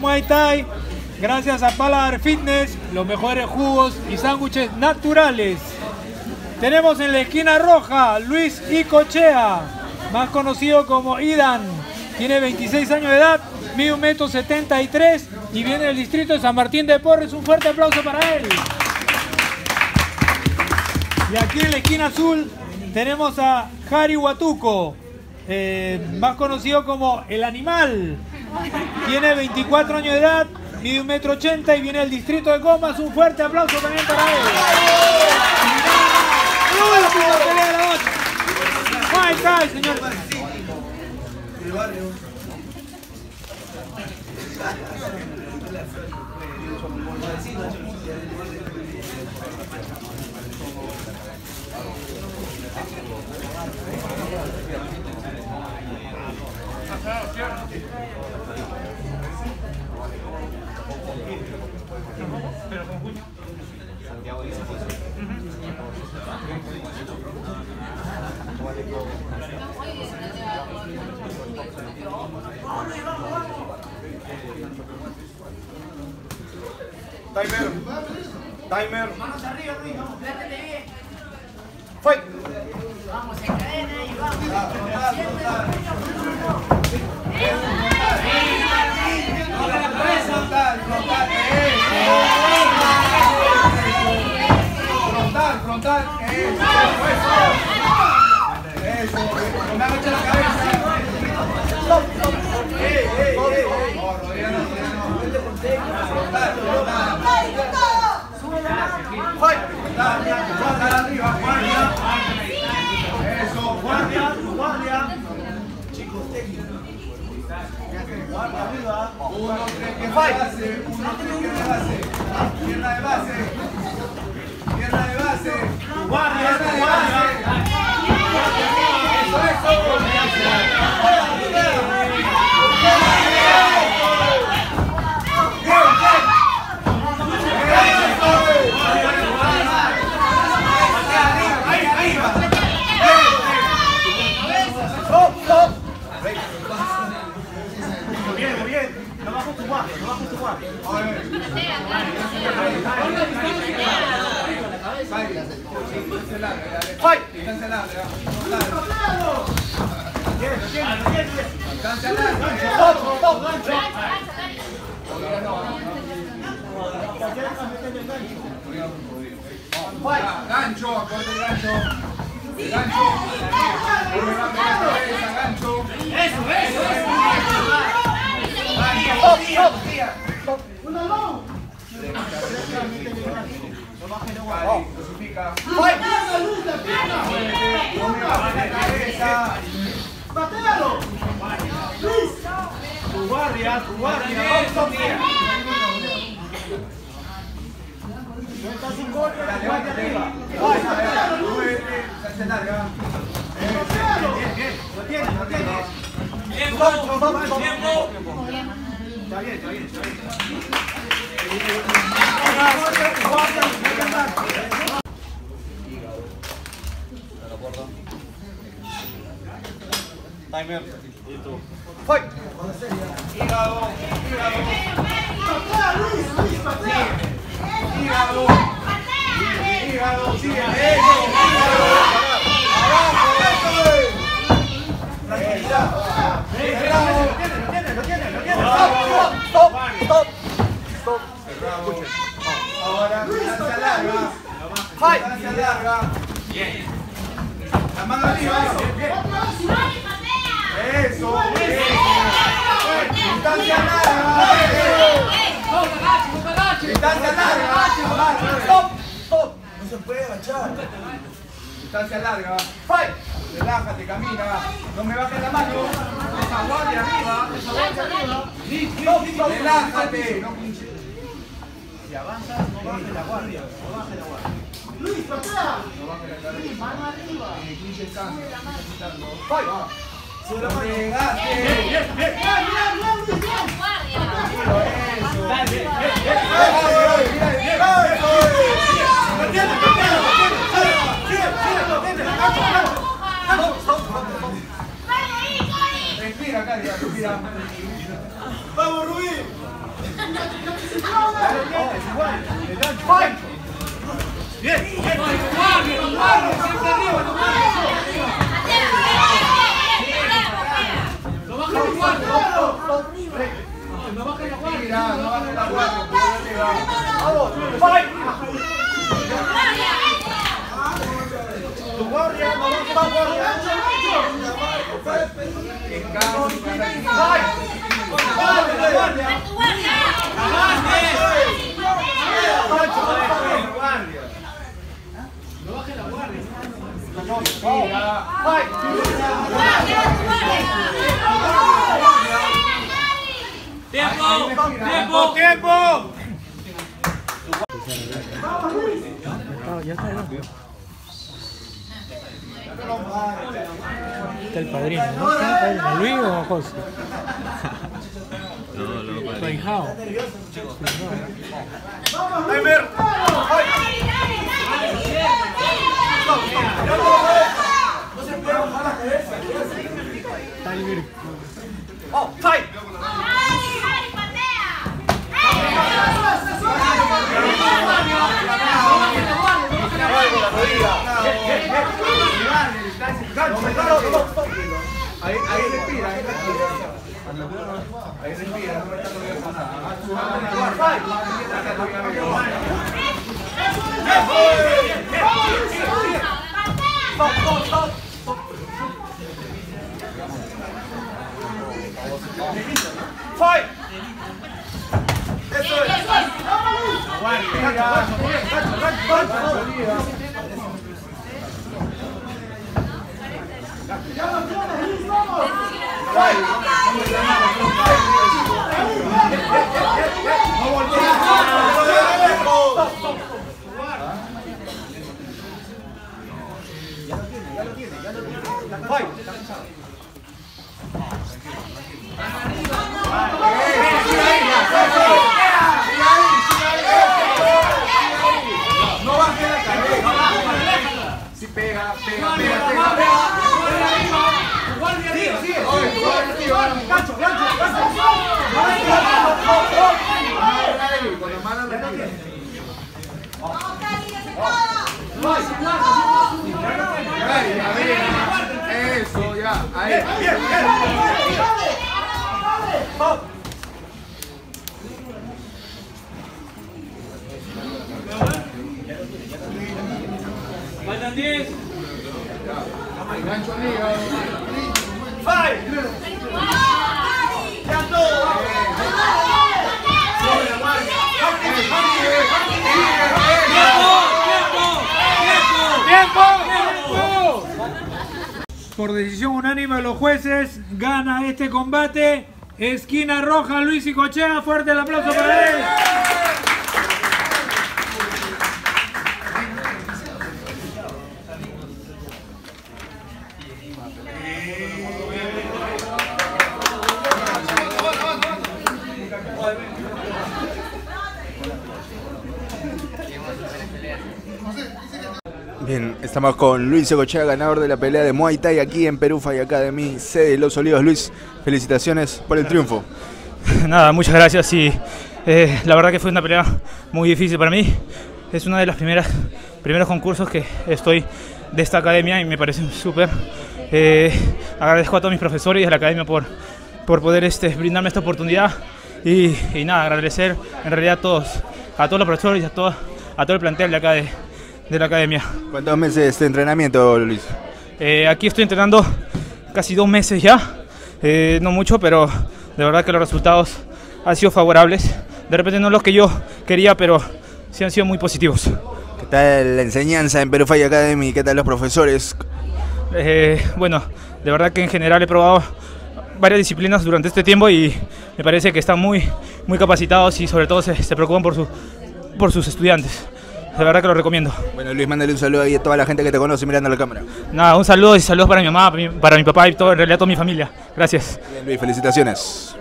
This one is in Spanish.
Muay Thai, gracias a Paladar Fitness, los mejores jugos y sándwiches naturales. Tenemos en la esquina roja Luis Icochea, más conocido como Idan. Tiene 26 años de edad, mide 1,73 m y viene del distrito de San Martín de Porres. Un fuerte aplauso para él. Y aquí en la esquina azul tenemos a Jari Huatuco, eh, más conocido como El Animal. Tiene 24 años de edad, mide 1,80 m y viene del distrito de Gomas. Un fuerte aplauso también para él. Ahí está, señor. Timer. Timer. Fight. Vamos en cadena y vamos. Frontal, frontal, Frontal, frontal, eso, eso. Eso, no me agacha la cabeza. Stop, stop. Ey, ey, ey. No, rodilla no, rodilla no. Frontal, frontal. Fight. Frontal arriba, guardia. Eso, guardia, guardia. Chicos, técnicos. Guardia arriba. Uno, tres, que base. Uno, tres, que base. Pierna de base. Pierna de base. Guardia, guardia. Eso, eso. Stop, stop. Bien, bien. No bajo tu guardia, no bajo tu guardia. Fight. Distancia larga. Bien, bien, bien, bien. Distancia larga. Stop, stop. Fight. Gancho, acorde gancho. Gancho. Gancho. Eso, eso, eso. Vale, crucifica. Fight. No me bajes la cabeza. Tu guardia, tu guardia. Stop, stop. Dale, guardia arriba. Fight, a ver, muévete, distancia larga. Bien, bien, lo tienes, lo tienes. Stop, stop, stop. Está bien, está bien, está bien. Timer. Fight. Hígado, hígado. Hígado. Hígado, sigue. Eso, hígado. Abajo, eso es. Tranquilidad. Cerrado. Lo tienes, lo tienes, lo tienes. Stop, stop, stop. Cerrado. Ahora, distancia larga. Fight. Distancia larga. Bien. La mano arriba, eso. Bien. Eso, eso. Distancia larga. Distancia larga. Stop, stop. No se puede agachar. Distancia larga. Fight. Relájate, camina. No me bajes la mano. Esa guardia arriba. Esa guardia arriba. Relájate. Si avanzas, no bajes la guardia. No bajes la guardia. Luis, patea. No bajes la cabeza. Mano arriba. En el clinch el. Fight. Se lo pegaste. Bien, bien, bien. Respira, Cádiz, respira. Vamos, Rubí. Mira, no bajes la guardia, Vamos, fight. Tu guardia, no bajes la guardia. En caso, fight. No bajes la guardia. ¡Tiempo! ¡Tiempo! ¡Tiempo! Está el padrino, ¿no? ¿Está el padrino? ¿Luis o José? No, padrino. No Oh, vai! Ahí, ahí respira, ahí respira. Ahí respira, no me está tocando nada. Stop, stop, stop. Fight. Eso es. Aguante, gancho, gancho, gancho, gancho. No baje la cabeza. Si pega, pega, pega, pega, pega. Sigue, sigue. Oye, tu guardia sigue, ahora. Gancho, gancho, gancho. Con la mano retira. Ahí, a ver. Eso, ya. Ahí. Bien, bien. Faltan 10. Gancho amigo. Five. Por decisión unánime de los jueces, gana este combate. Esquina roja, Luis y Cochea. Fuerte el aplauso para él. Bien, estamos con Luis Ecochea, ganador de la pelea de Muay Thai aquí en Perú Fight Academy, sede de Los Olivos. Luis, felicitaciones por el triunfo. Nada, muchas gracias y eh, la verdad que fue una pelea muy difícil para mí. Es uno de los primeros concursos que estoy de esta academia y me parece súper. Eh, agradezco a todos mis profesores y a la academia por, por poder este, brindarme esta oportunidad y, y nada, agradecer en realidad a todos, a todos los profesores y a todo, a todo el plantel de acá de, de la academia. ¿Cuántos meses de entrenamiento, Luis? Eh, aquí estoy entrenando casi dos meses ya, eh, no mucho, pero de verdad que los resultados han sido favorables. De repente no los que yo quería, pero sí han sido muy positivos. ¿Qué tal la enseñanza en Perú Fight Academy? ¿Qué tal los profesores? Eh, bueno, de verdad que en general he probado varias disciplinas durante este tiempo y me parece que están muy, muy capacitados y sobre todo se, se preocupan por, su, por sus estudiantes. De verdad que lo recomiendo. Bueno, Luis, mándale un saludo ahí a toda la gente que te conoce mirando la cámara. Nada, un saludo y saludos para mi mamá, para mi, para mi papá y todo, en realidad toda mi familia. Gracias. Bien, Luis, felicitaciones.